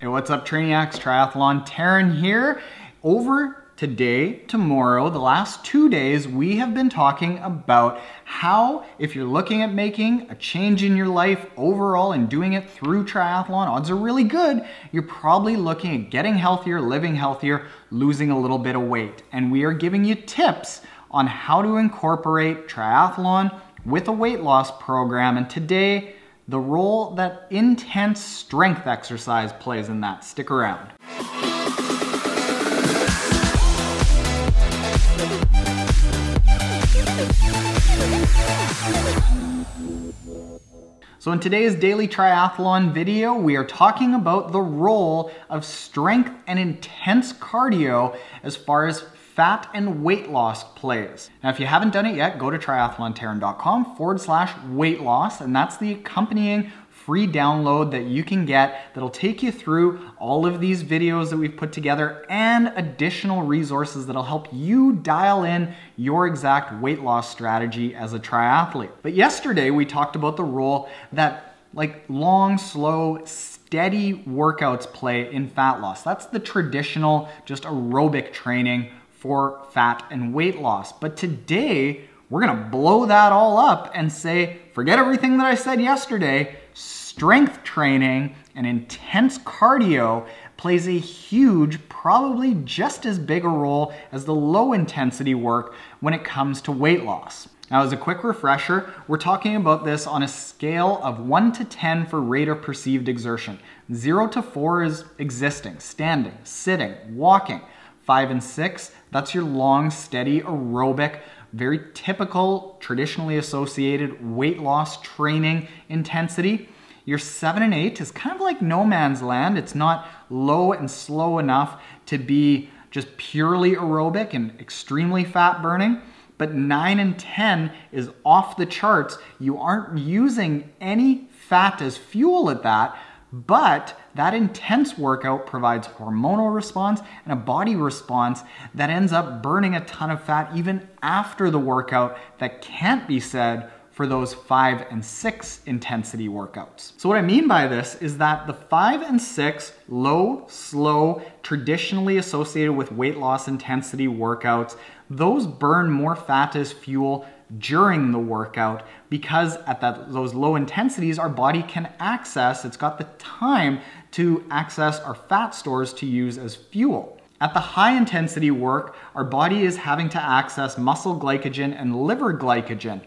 Hey, what's up, Trainiacs Triathlon? Taren here. Over today, tomorrow, the last two days, we have been talking about how, if you're looking at making a change in your life overall and doing it through triathlon, odds are really good. You're probably looking at getting healthier, living healthier, losing a little bit of weight. And we are giving you tips on how to incorporate triathlon with a weight loss program. And today, the role that intense strength exercise plays in that. Stick around. So in today's daily triathlon video, we are talking about the role of strength and intense cardio as far as fat and weight loss plays. Now, if you haven't done it yet, go to triathlontaren.com forward slash weight loss, and that's the accompanying free download that you can get that'll take you through all of these videos that we've put together and additional resources that'll help you dial in your exact weight loss strategy as a triathlete. But yesterday we talked about the role that like long, slow, steady workouts play in fat loss. That's the traditional just aerobic training for fat and weight loss. But today, we're gonna blow that all up and say, forget everything that I said yesterday. Strength training and intense cardio plays a huge, probably just as big a role as the low intensity work when it comes to weight loss. Now, as a quick refresher, we're talking about this on a scale of 1 to 10 for rate of perceived exertion. 0 to 4 is existing, standing, sitting, walking. 5 and 6, that's your long, steady aerobic, very typical, traditionally associated weight loss training intensity. Your 7 and 8 is kind of like no man's land. It's not low and slow enough to be just purely aerobic and extremely fat burning. But 9 and 10 is off the charts. You aren't using any fat as fuel at that, but that intense workout provides hormonal response and a body response that ends up burning a ton of fat even after the workout that can't be said for those five and six intensity workouts. So what I mean by this is that the five and six low, slow, traditionally associated with weight loss intensity workouts, those burn more fat as fuel during the workout because at that, those low intensities, our body can access, it's got the time to access our fat stores to use as fuel. At the high intensity work, our body is having to access muscle glycogen and liver glycogen.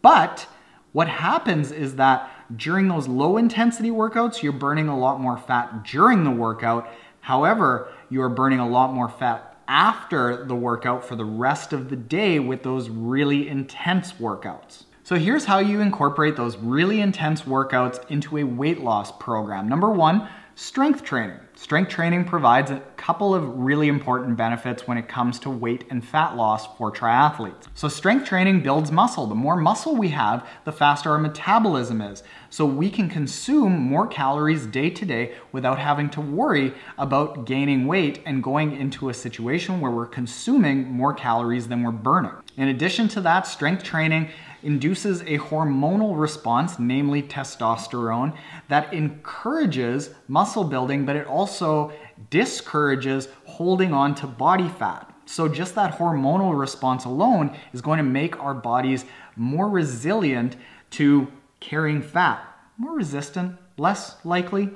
But what happens is that during those low intensity workouts, you're burning a lot more fat during the workout. However, you are burning a lot more fat after the workout for the rest of the day with those really intense workouts. So here's how you incorporate those really intense workouts into a weight loss program. Number one, strength training. Strength training provides a couple of really important benefits when it comes to weight and fat loss for triathletes. So strength training builds muscle. The more muscle we have, the faster our metabolism is. So we can consume more calories day to day without having to worry about gaining weight and going into a situation where we're consuming more calories than we're burning. In addition to that, strength training induces a hormonal response, namely testosterone, that encourages muscle building, but it also discourages holding on to body fat. So just that hormonal response alone is going to make our bodies more resilient to carrying fat, more resistant, less likely.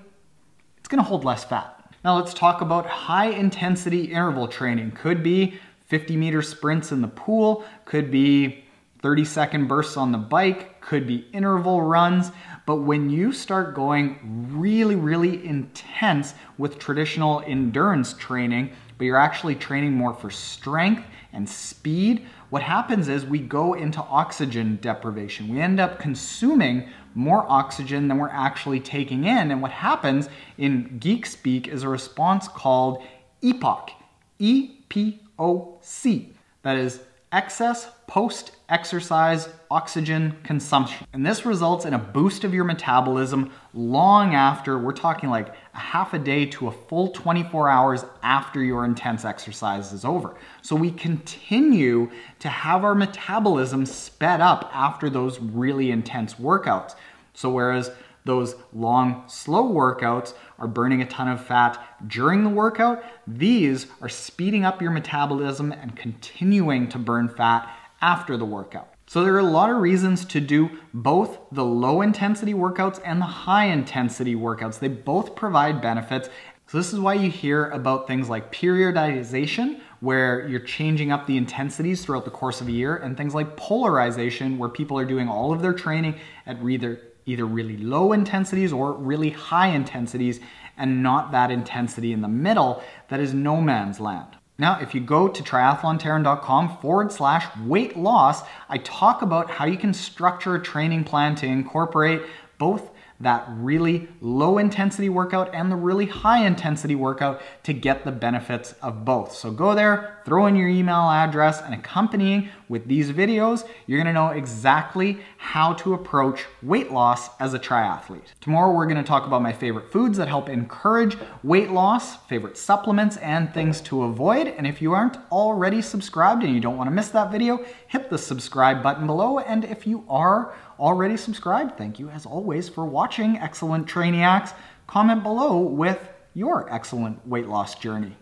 It's going to hold less fat. Now let's talk about high intensity interval training. Could be 50 meter sprints in the pool, could be 30 second bursts on the bike, could be interval runs, but when you start going really, really intense with traditional endurance training, but you're actually training more for strength and speed, what happens is we go into oxygen deprivation. We end up consuming more oxygen than we're actually taking in. And what happens in geek speak is a response called EPOC, E P O C. That is excess post exercise oxygen consumption. And this results in a boost of your metabolism long after, we're talking like a half a day to a full 24 hours after your intense exercise is over. So we continue to have our metabolism sped up after those really intense workouts. So whereas those long, slow workouts are burning a ton of fat during the workout. These are speeding up your metabolism and continuing to burn fat after the workout. So there are a lot of reasons to do both the low intensity workouts and the high intensity workouts. They both provide benefits. So this is why you hear about things like periodization, where you're changing up the intensities throughout the course of a year, and things like polarization, where people are doing all of their training at either either really low intensities or really high intensities and not that intensity in the middle that is no man's land. Now, if you go to triathlontaren.com forward slash weight loss, I talk about how you can structure a training plan to incorporate both that really low intensity workout and the really high intensity workout to get the benefits of both. So go there, throw in your email address, and accompanying with these videos, you're gonna know exactly how to approach weight loss as a triathlete. Tomorrow, we're gonna talk about my favorite foods that help encourage weight loss, favorite supplements, and things to avoid. And if you aren't already subscribed and you don't wanna miss that video, hit the subscribe button below. And if you are already subscribed, thank you as always for watching Excellent Trainiacs. Comment below with your excellent weight loss journey.